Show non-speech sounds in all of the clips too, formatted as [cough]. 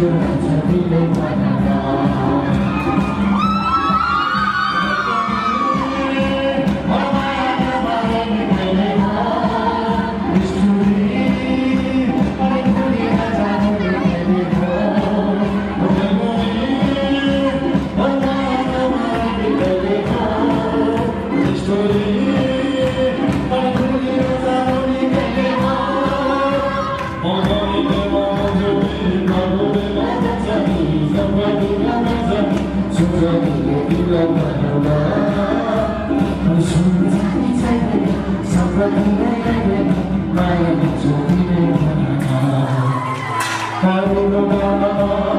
you. 나의 빛으로 빛나가라 나를 가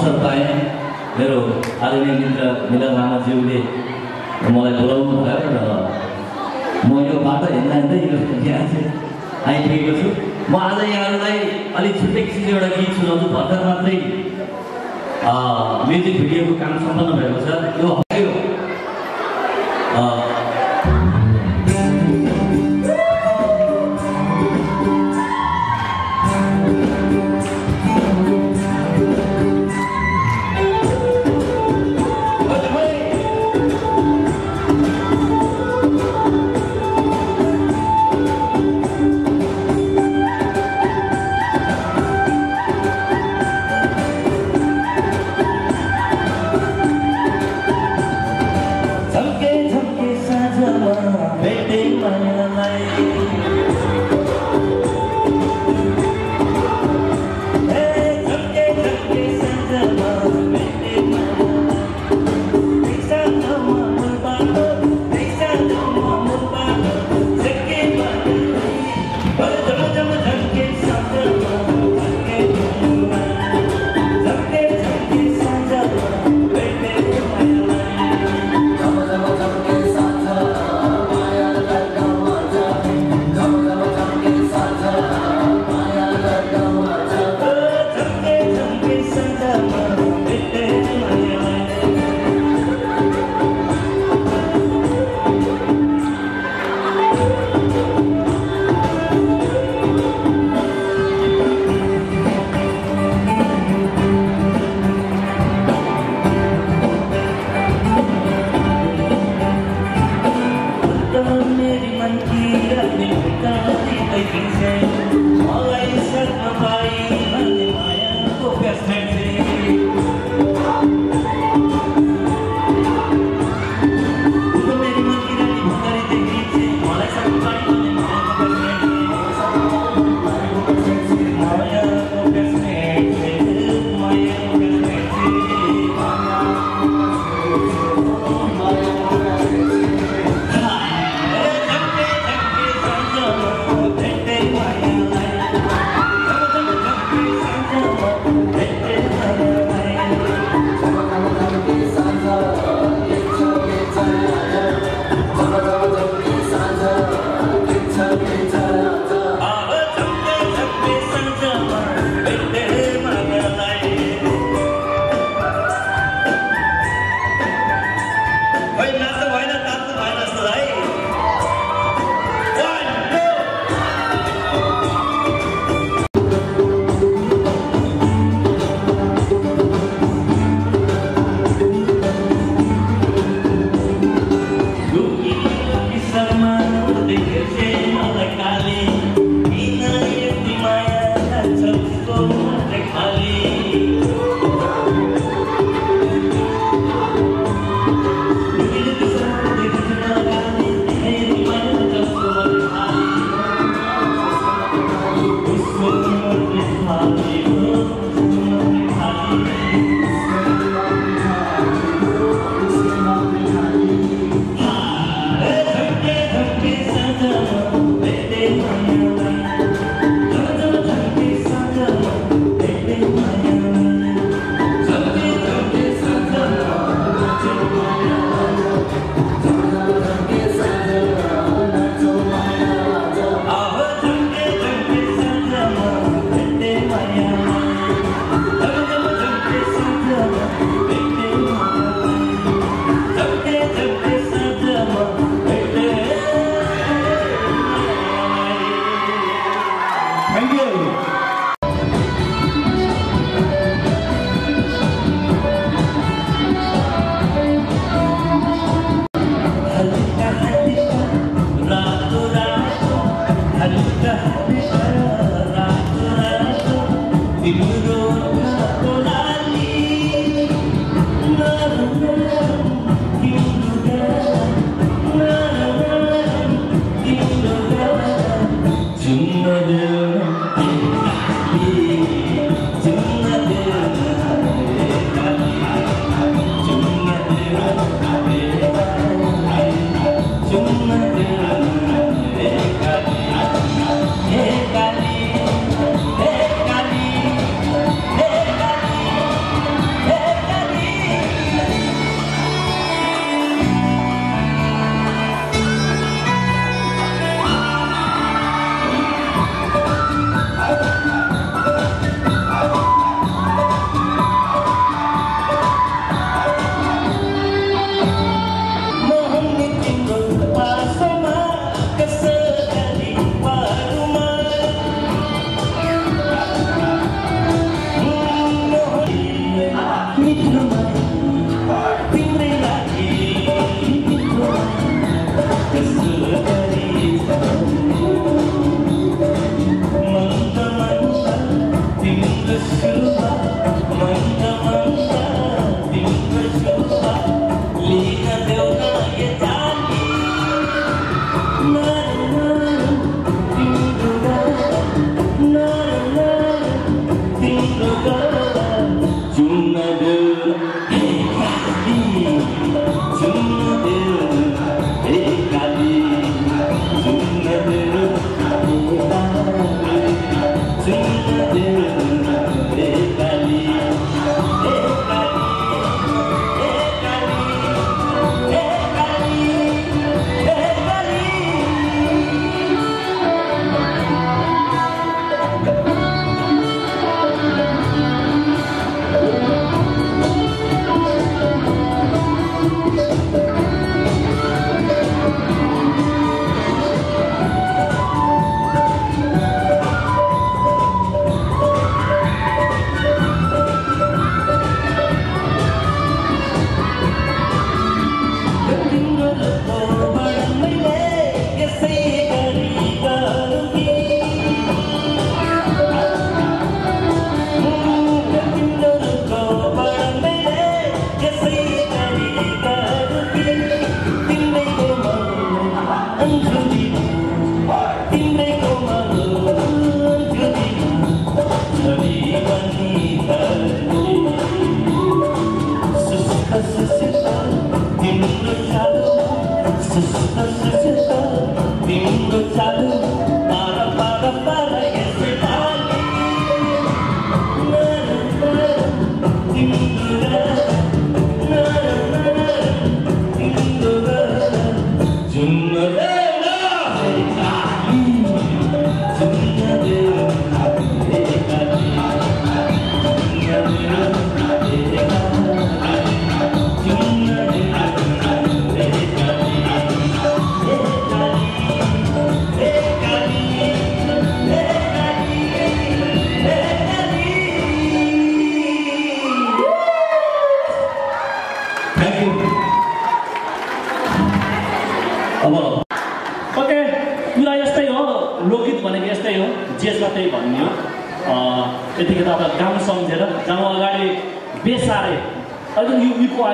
अवसर पाएँ। मेरो आदरणीय मित्र मिलन लामाज्यूले मलाई बोलाउनु भयो र म यो बाटो हिँड्दा हिँड्दै यहाँ चाहिँ आइपुगेको छु। म आज यहाँहरूलाई अलिक छुट्टै किसिमको एउटा गीत सुनाउँछु। भर्खर मात्रै म्युजिक भिडियोको काम सम्पन्न भएको छ। यो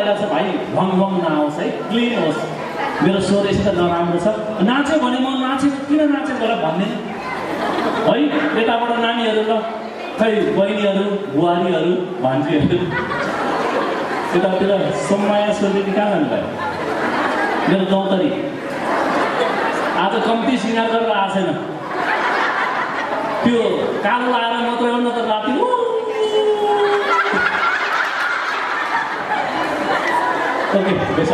गरिरहेको छ भाइ भङ भङ नआओस् है क्लिन होस्। मेरो स्वदेश त नराम्रो छ। नाच्यो भने म नाचेको किन नाचेको होला भन्ने। है यताबाट नानीहरू ल खै बहिनीहरू बुहारीहरू भान्जीहरू यतातिर सोममाया सोधेको कहाँ जानुभयो मेरो दौतरी। आज कम्ती सिँगार गरेर आएको छैन। त्यो कालो लाएर मात्रै हो न त राति ok 没事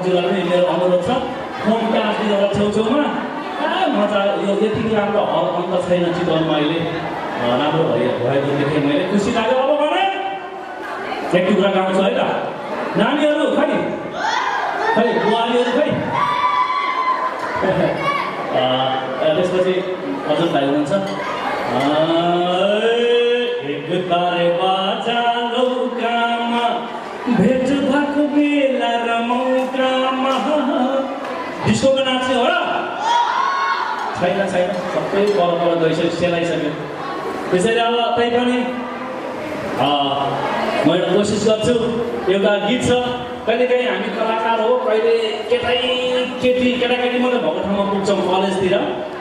प्रमुखजीलाई पनि मेरो अनुरोध छ फोन काटिदिएर छेउछेउमा कहाँ मजा यो यति राम्रो हल अन्त छैन चितवनमा अहिले राम्रो भयो भएको देखेँ मैले। खुसी लाग्यो अब भने? एक टुक्रा गाउँछ है त। नानीहरू खै? खै बुहारीहरू खै? [laughs] त्यसपछि अजन भाइ हुनुहुन्छ। एक तारे छैन छैन। सबै पर पर गइसक्यो सेलाइसक्यो त्यसैले अब तैपनि म एउटा कोसिस गर्छु एउटा गीत छ। कहिलेकाहीँ हामी कलाकार हो कहिले केटै केटी केटाकेटी मात्रै भएको ठाउँमा पुग्छौँ कलेजतिर।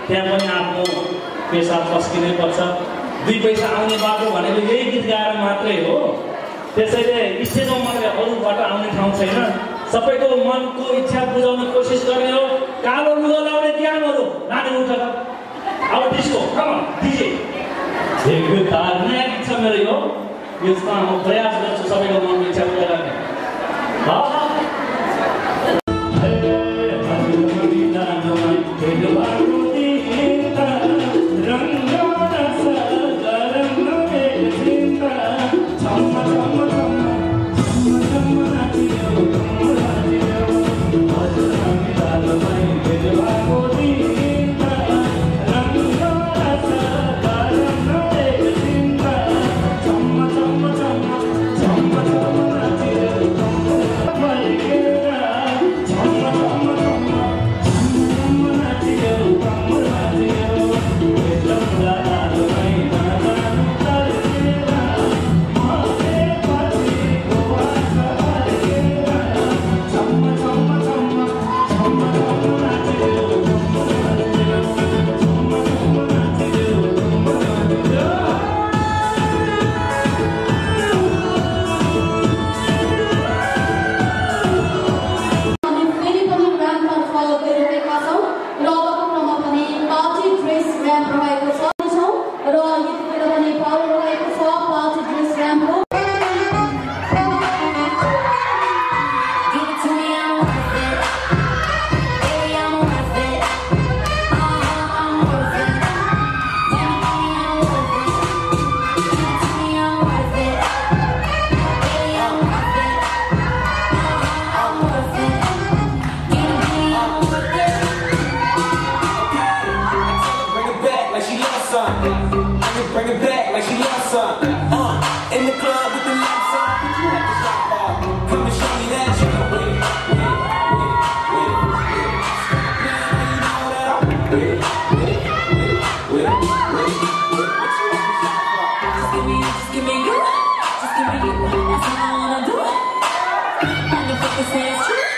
त्यहाँ पनि आफ्नो पेसा फस्किनै पर्छ। दुई पैसा आउने बाटो भनेको यही गीत गाएर मात्रै हो। त्यसैले स्टेजमा मात्रै अरूबाट आउने ठाउँ छैन। सबैको मनको इच्छा बुझाउने कोसिस गर्ने हो। कालो लुगा लाउने ग्याङहरू नानी उठ अब डिस्को कम डिजे तार नयाँ गीत छ मेरो यो यसमा म प्रयास गर्छु सबैको मनमा इच्छा This true?